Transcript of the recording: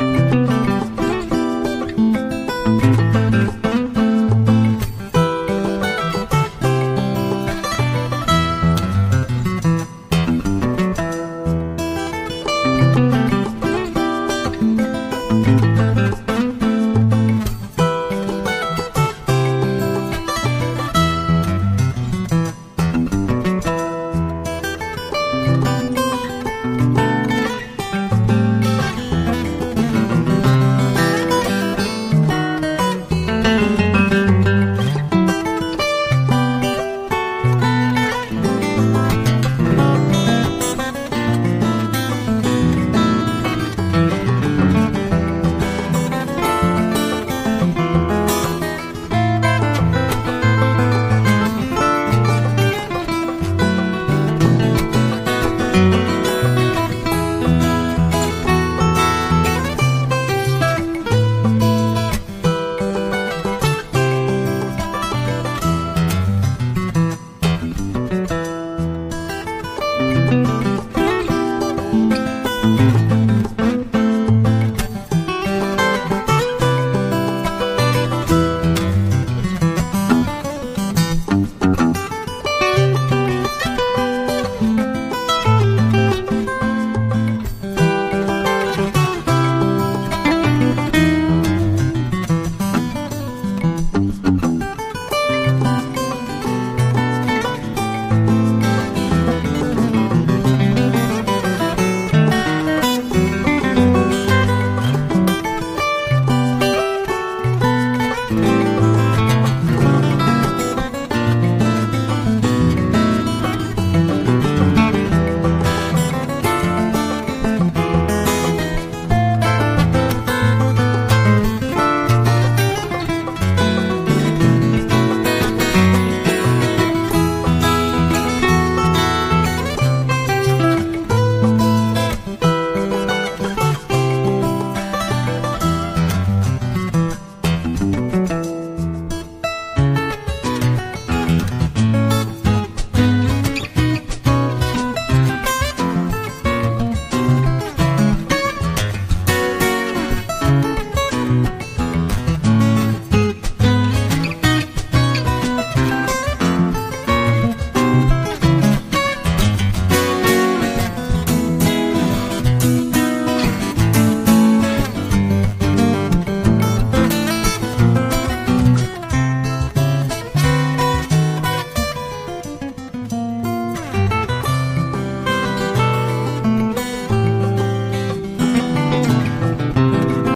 Bye.